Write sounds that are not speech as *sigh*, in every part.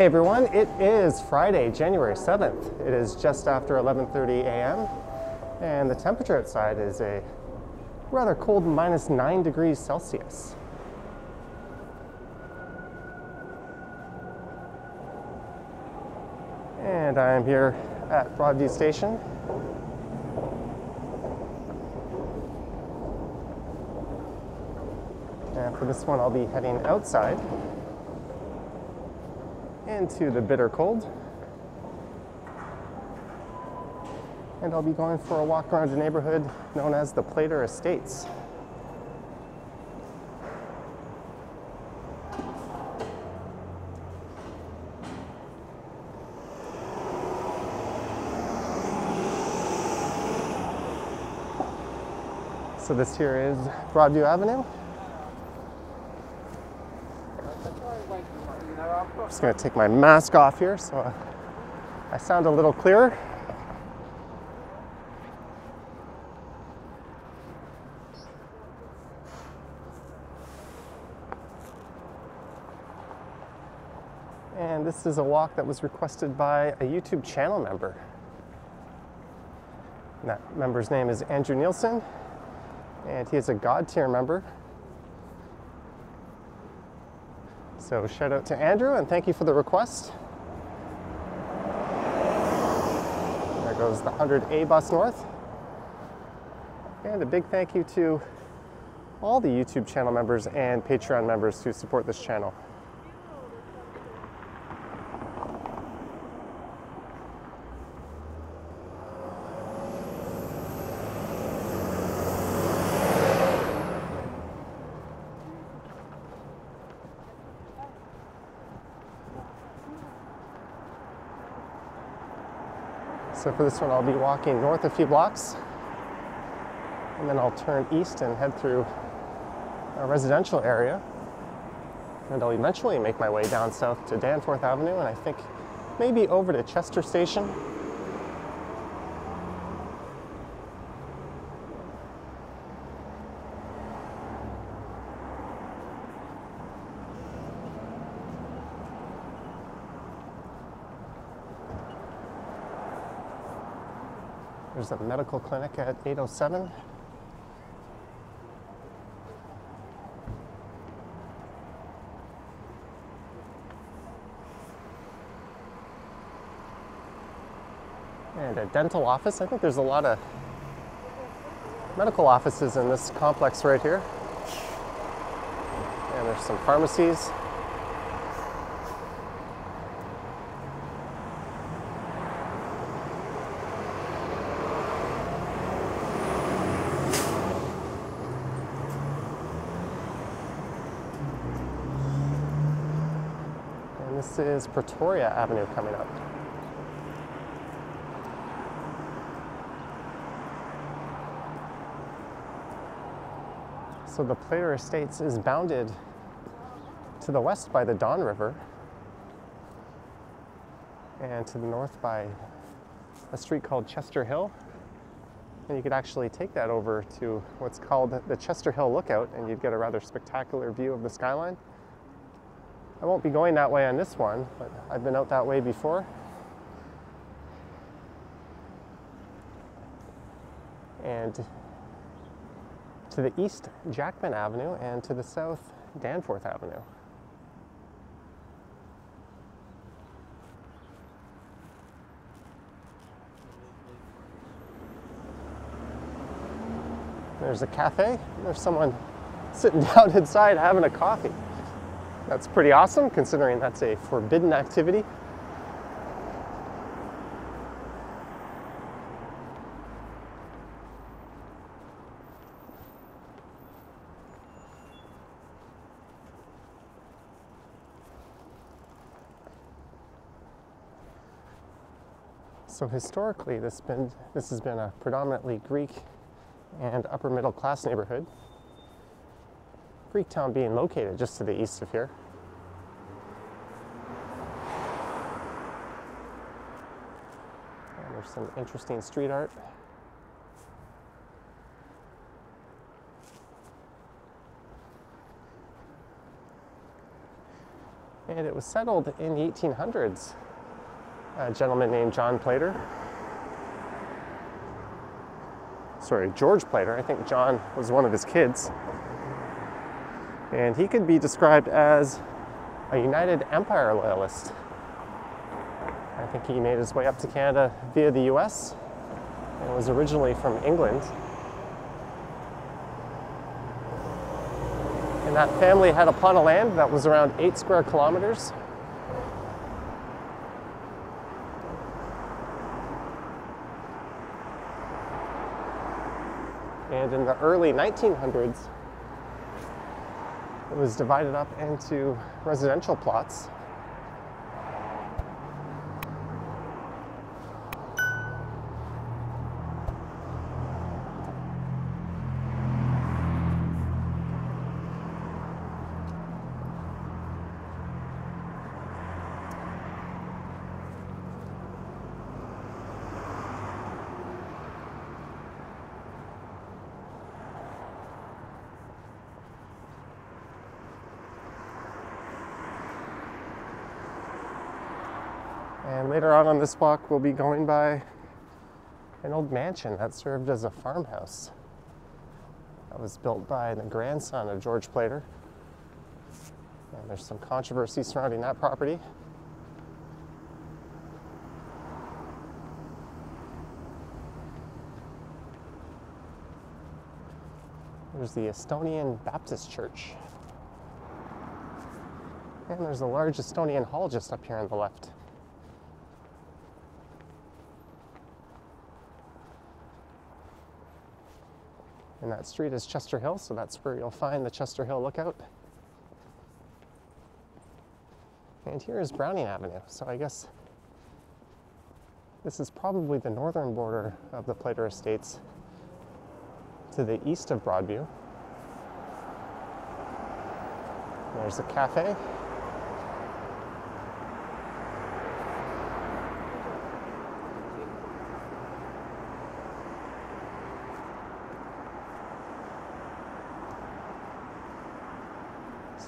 Hey everyone, it is Friday, January 7th. It is just after 11:30 a.m. and the temperature outside is a rather cold minus 9 degrees Celsius. And I am here at Broadview Station. And for this one, I'll be heading outside into the bitter cold. And I'll be going for a walk around a neighborhood known as the Playter Estates. So this here is Broadview Avenue. Just gonna take my mask off here so I sound a little clearer. And this is a walk that was requested by a YouTube channel member. And that member's name is Andrew Nielsen, and he is a God tier member. So shout out to Andrew and thank you for the request. There goes the 100A bus north. And a big thank you to all the YouTube channel members and Patreon members who support this channel. So for this one, I'll be walking north a few blocks, and then I'll turn east and head through a residential area. And I'll eventually make my way down south to Danforth Avenue, and I think maybe over to Chester Station. There's a medical clinic at 807. And a dental office. I think there's a lot of medical offices in this complex right here. And there's some pharmacies. And this is Pretoria Avenue coming up. So the Playter Estates is bounded to the west by the Don River and to the north by a street called Chester Hill. And you could actually take that over to what's called the Chester Hill Lookout and you'd get a rather spectacular view of the skyline. I won't be going that way on this one, but I've been out that way before. And to the east, Jackman Avenue, and to the south, Danforth Avenue. There's a cafe. There's someone *laughs* sitting down inside having a coffee. That's pretty awesome considering that's a forbidden activity. So historically, this, been, this has been a predominantly Greek and upper middle class neighborhood. Greektown being located just to the east of here. And there's some interesting street art. And it was settled in the 1800s. A gentleman named John Playter. Sorry, George Playter. I think John was one of his kids. And he could be described as a United Empire loyalist. I think he made his way up to Canada via the US and was originally from England. And that family had a plot of land that was around eight square kilometers. And in the early 1900s, it was divided up into residential plots. Later on on this walk, we'll be going by an old mansion that served as a farmhouse. That was built by the grandson of George Playter. And there's some controversy surrounding that property. There's the Estonian Baptist Church. And there's a large Estonian hall just up here on the left. And that street is Chester Hill, so that's where you'll find the Chester Hill Lookout. And here is Browning Avenue, so I guess this is probably the northern border of the Playter Estates to the east of Broadview. There's a cafe.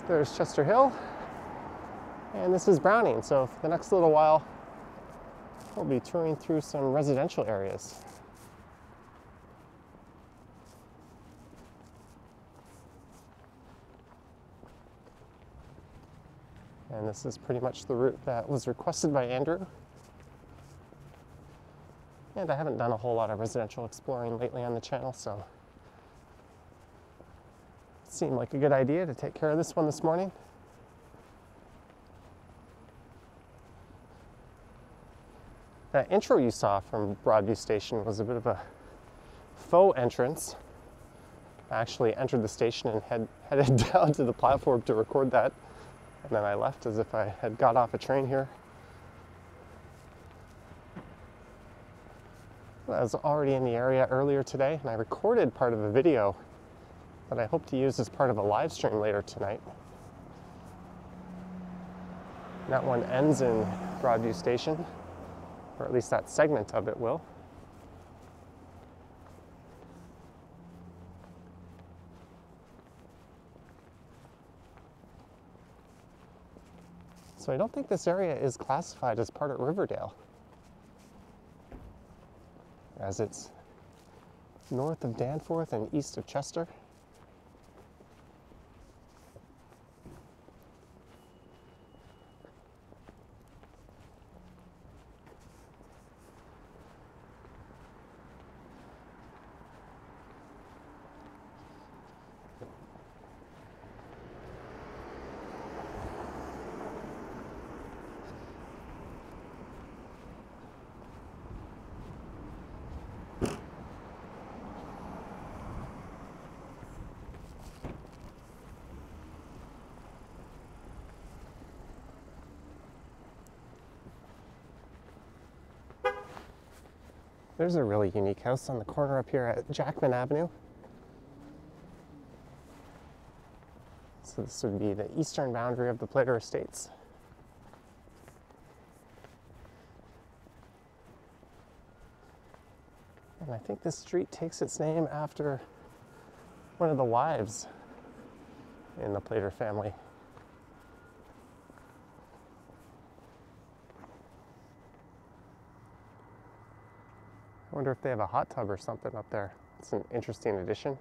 There's Chester Hill. And this is Browning. So for the next little while, we'll be touring through some residential areas. And this is pretty much the route that was requested by Andrew. And I haven't done a whole lot of residential exploring lately on the channel, so seemed like a good idea to take care of this one this morning. That intro you saw from Broadview Station was a bit of a faux entrance. I actually entered the station and head, *laughs* headed down to the platform to record that. And then I left as if I had got off a train here. I was already in the area earlier today and I recorded part of a video that I hope to use as part of a live stream later tonight. That one ends in Broadview Station, or at least that segment of it will. So I don't think this area is classified as part of Riverdale, as it's north of Danforth and east of Chester. There's a really unique house on the corner up here at Jackman Avenue. So this would be the eastern boundary of the Playter Estates. And I think this street takes its name after one of the wives in the Playter family. Wonder if they have a hot tub or something up there. It's an interesting addition.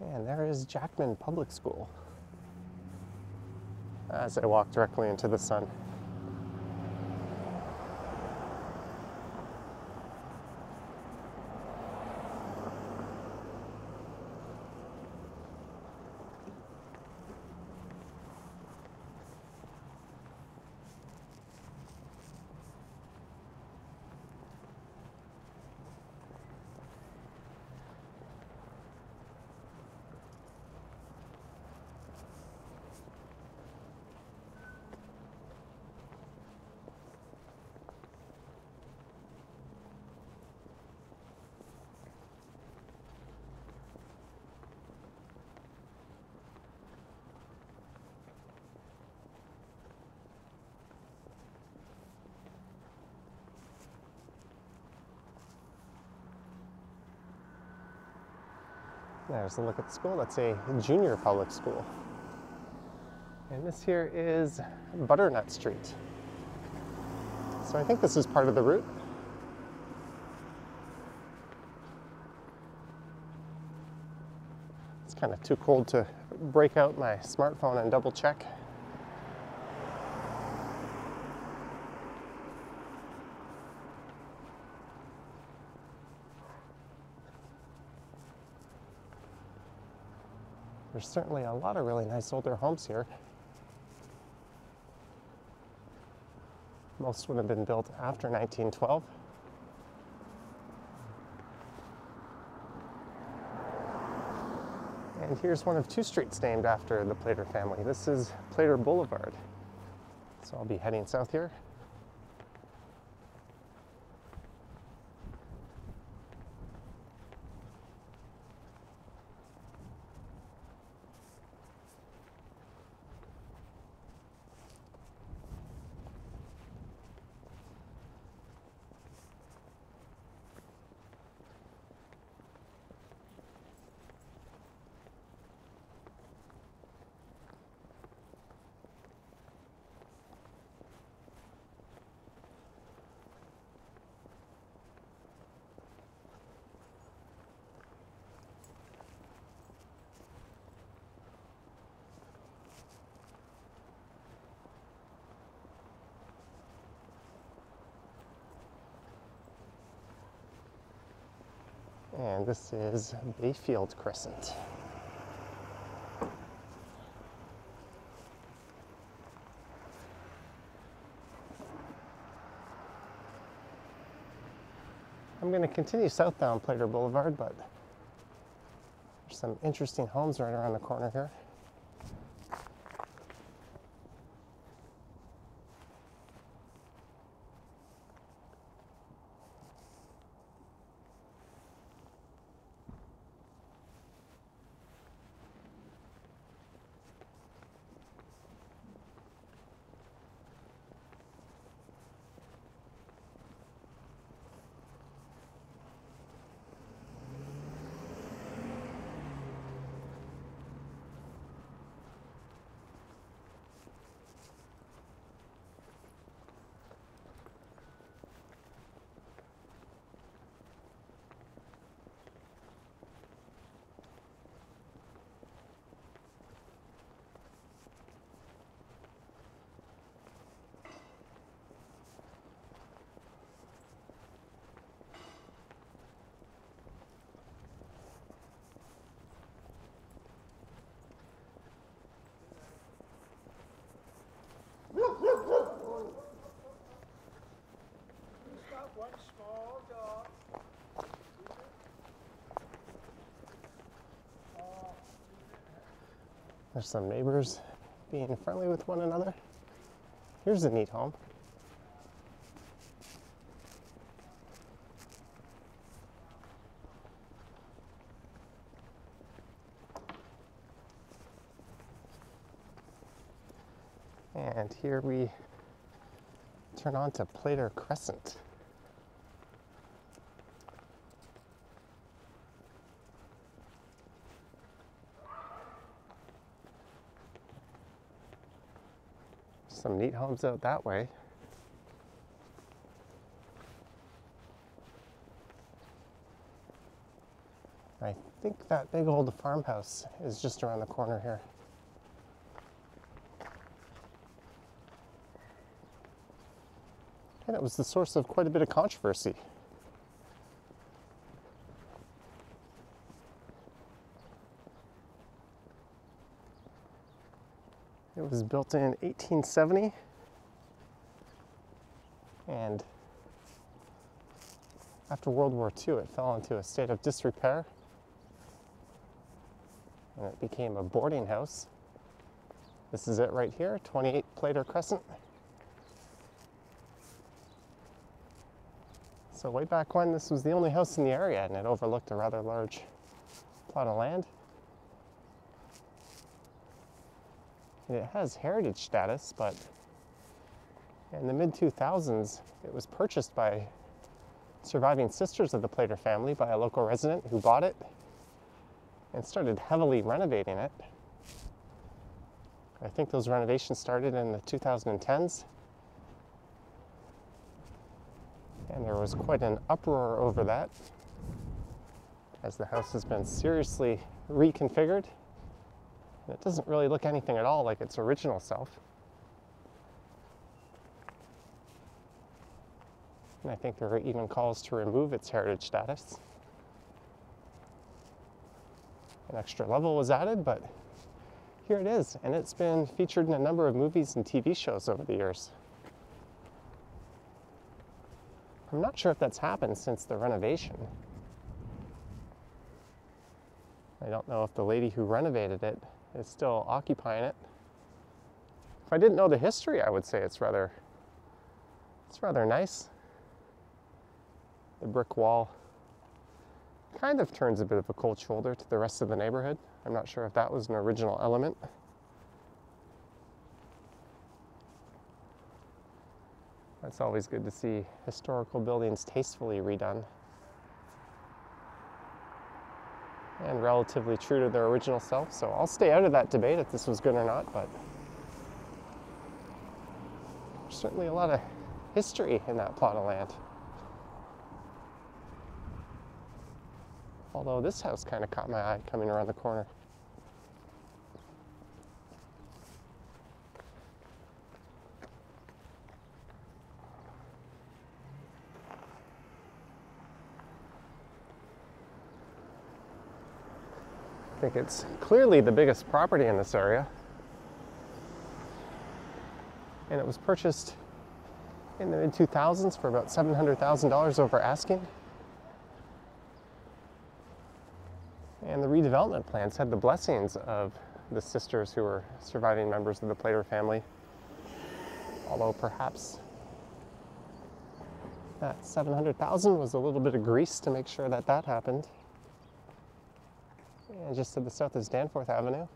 And there is Jackman Public School as I walk directly into the sun. There's a look at the school. That's a junior public school. And this here is Butternut Street. So I think this is part of the route. It's kind of too cold to break out my smartphone and double check. There's certainly a lot of really nice older homes here. Most would have been built after 1912. And here's one of two streets named after the Playter family. This is Playter Boulevard. So I'll be heading south here. And this is Bayfield Crescent. I'm going to continue south down Playter Boulevard, but there's some interesting homes right around the corner here. One small dog. There's some neighbors being friendly with one another. Here's a neat home. And here we turn on to Playter Crescent. Some neat homes out that way. I think that big old farmhouse is just around the corner here. And it was the source of quite a bit of controversy. It was built in 1870 and after World War II it fell into a state of disrepair and it became a boarding house. This is it right here, 28 Playter Crescent. So way back when this was the only house in the area and it overlooked a rather large plot of land. It has heritage status, but in the mid 2000s it was purchased by surviving sisters of the Playter family by a local resident who bought it and started heavily renovating it. I think those renovations started in the 2010s. And there was quite an uproar over that as the house has been seriously reconfigured. It doesn't really look anything at all like its original self. And I think there are even calls to remove its heritage status. An extra level was added, but here it is, and it's been featured in a number of movies and TV shows over the years. I'm not sure if that's happened since the renovation. I don't know if the lady who renovated it is still occupying it. If I didn't know the history, I would say it's rather it's rather nice. The brick wall kind of turns a bit of a cold shoulder to the rest of the neighborhood. I'm not sure if that was an original element. It's always good to see historical buildings tastefully redone and relatively true to their original self. So I'll stay out of that debate if this was good or not, but there's certainly a lot of history in that plot of land. Although this house kind of caught my eye coming around the corner. I think it's clearly the biggest property in this area. And it was purchased in the mid 2000s for about $700,000 over asking. And the redevelopment plans had the blessings of the sisters who were surviving members of the Playter family. Although perhaps that 700,000 was a little bit of grease to make sure that that happened. And just to the south is Danforth Avenue.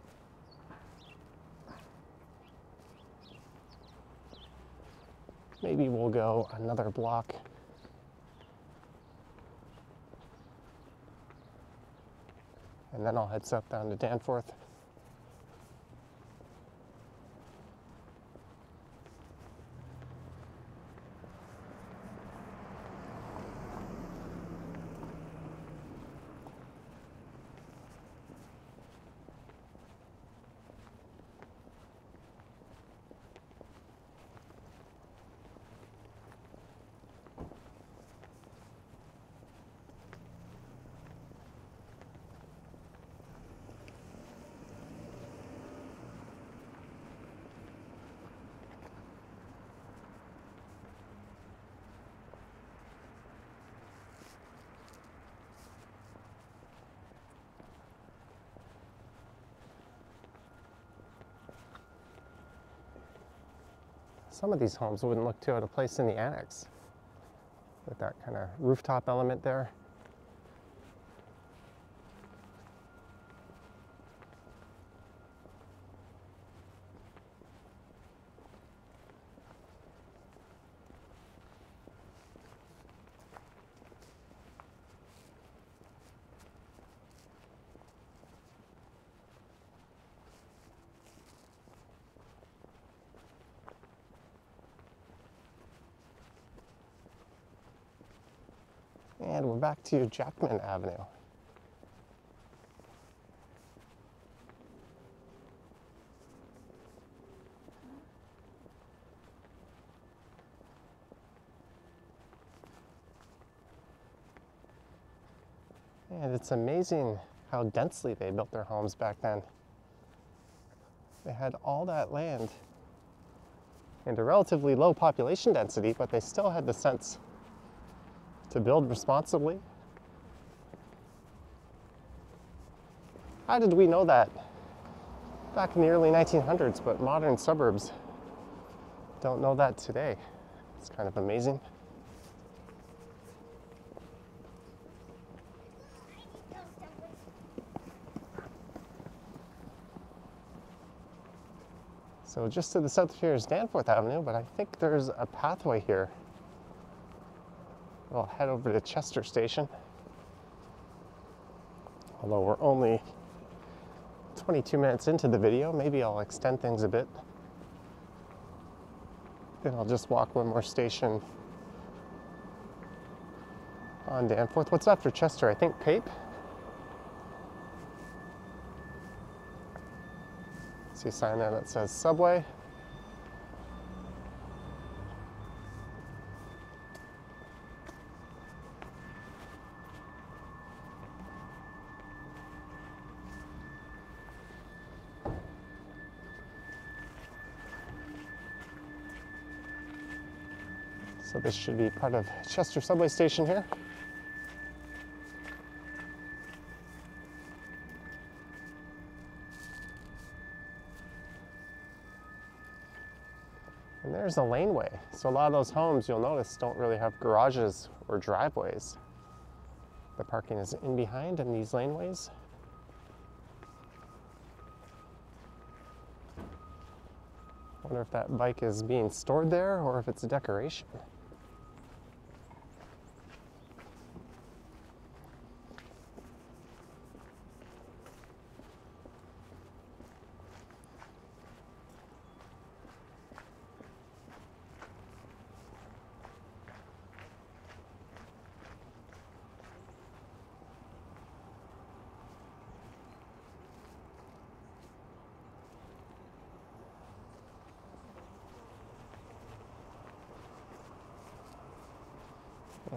Maybe we'll go another block. And then I'll head south down to Danforth. Some of these homes wouldn't look too out of place in the annex with that kind of rooftop element there. And we're back to Jackman Avenue. And it's amazing how densely they built their homes back then. They had all that land and a relatively low population density, but they still had the sense to build responsibly. How did we know that back in the early 1900s, but modern suburbs don't know that today? It's kind of amazing. So just to the south here is Danforth Avenue, but I think there's a pathway here. We'll head over to Chester Station. Although we're only 22 minutes into the video, maybe I'll extend things a bit. Then I'll just walk one more station on Danforth. What's after Chester? I think Pape. See a sign there that says Subway. This should be part of Chester subway station here. And there's a laneway. So a lot of those homes you'll notice don't really have garages or driveways. The parking is in behind in these laneways. Wonder if that bike is being stored there or if it's a decoration.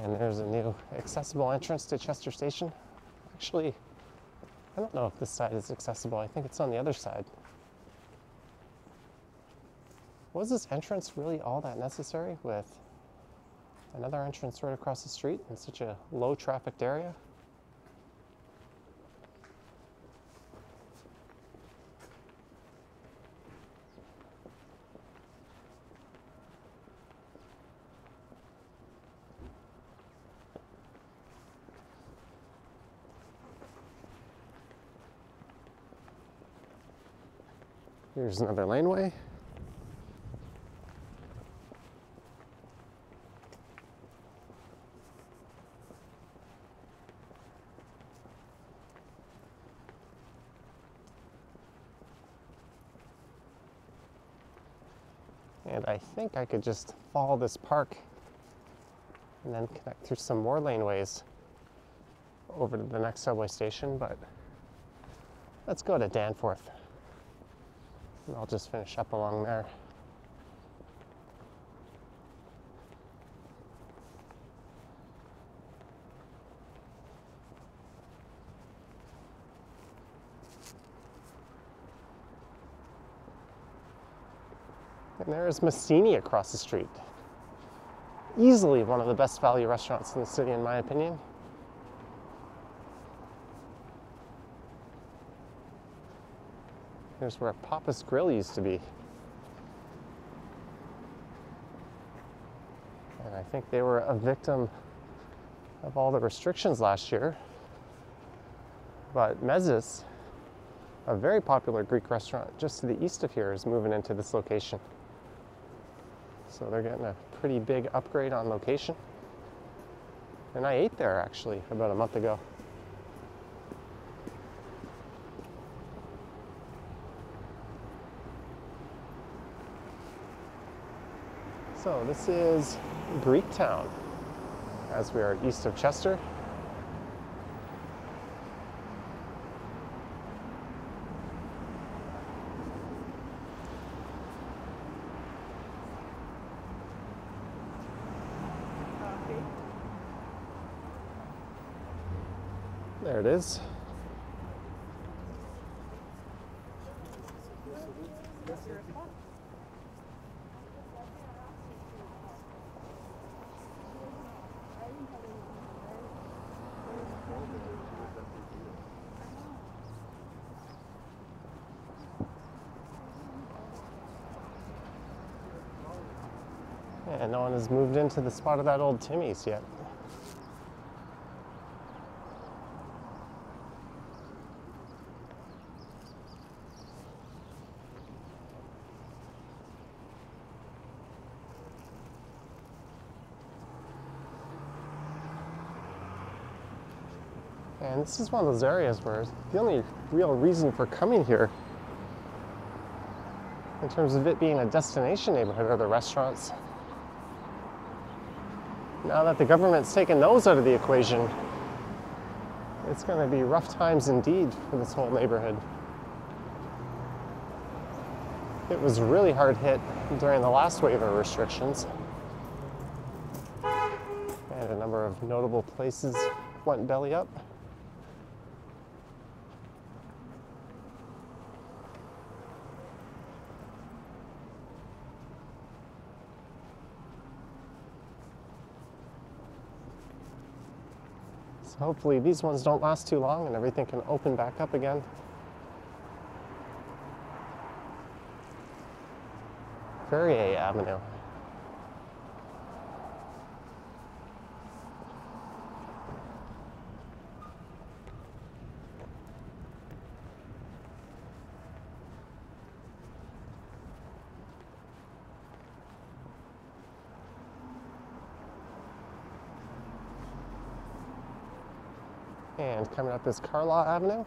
And there's a new accessible entrance to Chester Station. Actually, I don't know if this side is accessible. I think it's on the other side. Was this entrance really all that necessary with another entrance right across the street in such a low trafficked area? Here's another laneway. And I think I could just follow this park and then connect through some more laneways over to the next subway station, but let's go to Danforth. And I'll just finish up along there. And there's Messini across the street. Easily one of the best value restaurants in the city, in my opinion. Here's where Pappas Grill used to be. And I think they were a victim of all the restrictions last year. But Mezes, a very popular Greek restaurant just to the east of here, is moving into this location. So they're getting a pretty big upgrade on location. And I ate there actually about a month ago. So this is Greektown, as we are east of Chester. There it is. No one has moved into the spot of that old Timmy's yet. And this is one of those areas where the only real reason for coming here, in terms of it being a destination neighborhood, are the restaurants. Now that the government's taken those out of the equation, it's going to be rough times indeed for this whole neighborhood. It was really hard hit during the last wave of restrictions. And a number of notable places went belly up. Hopefully these ones don't last too long and everything can open back up again. Ferrier Avenue. And coming up is Carlaw Avenue.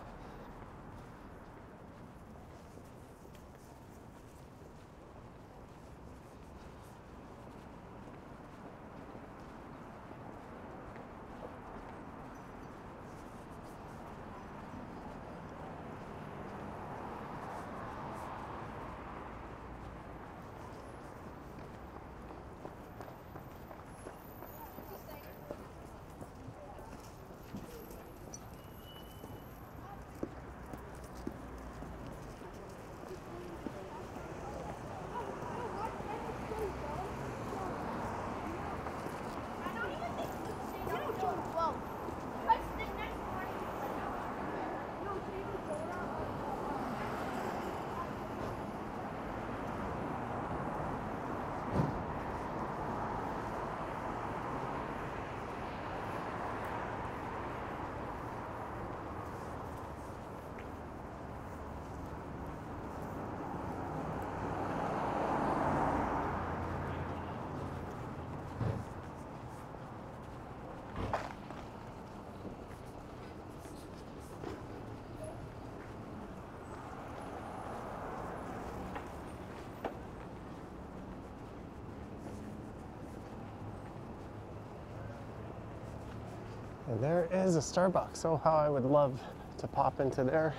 And there is a Starbucks. Oh, how I would love to pop into there.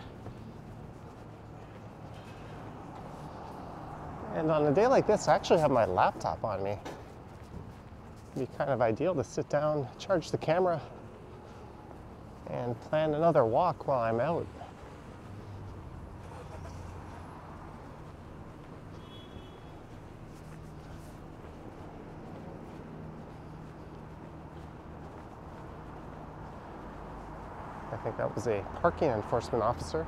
And on a day like this, I actually have my laptop on me. It'd be kind of ideal to sit down, charge the camera, and plan another walk while I'm out. I think that was a parking enforcement officer.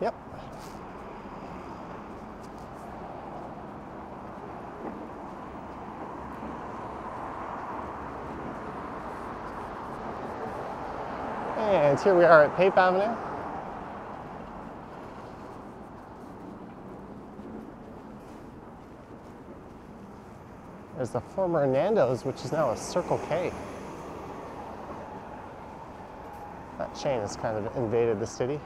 Yep. And here we are at Pape Avenue. There's the former Nando's, which is now a Circle K. That chain has kind of invaded the city.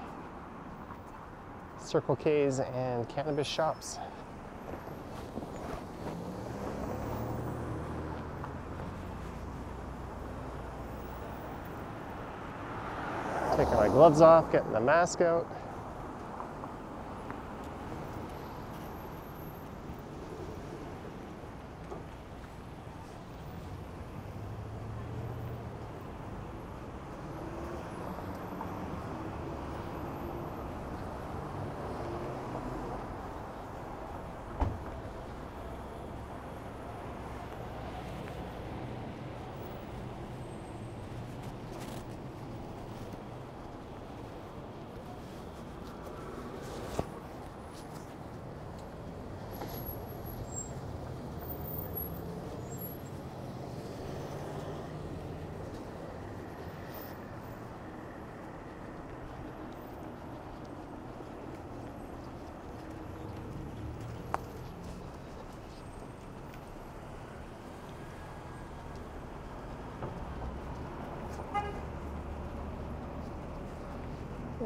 Circle K's and cannabis shops. Taking my gloves off, getting the mask out.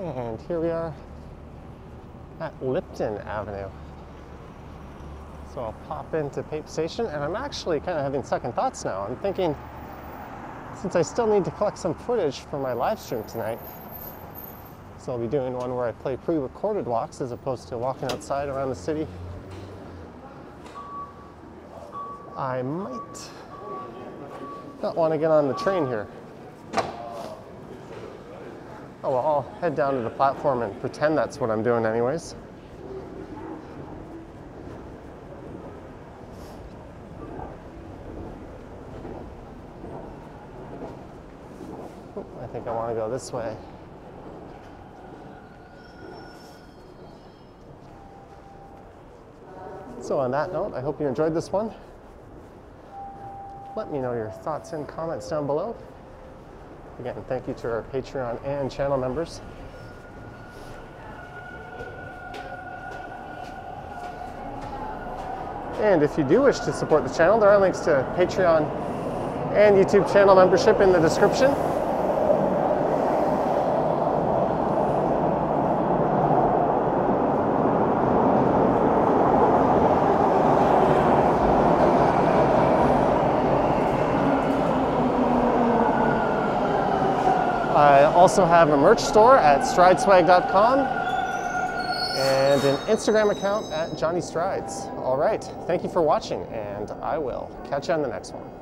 And here we are at Lipton Avenue. So I'll pop into Pape Station and I'm actually kind of having second thoughts now. I'm thinking, since I still need to collect some footage for my live stream tonight, so I'll be doing one where I play pre-recorded walks as opposed to walking outside around the city. I might not want to get on the train here. Oh, well, I'll head down to the platform and pretend that's what I'm doing anyways. I think I want to go this way. So on that note, I hope you enjoyed this one. Let me know your thoughts and comments down below. Again, thank you to our Patreon and channel members. And if you do wish to support the channel, there are links to Patreon and YouTube channel membership in the description. I also have a merch store at strideswag.com and an Instagram account at Johnny Strides. All right, thank you for watching, and I will catch you on the next one.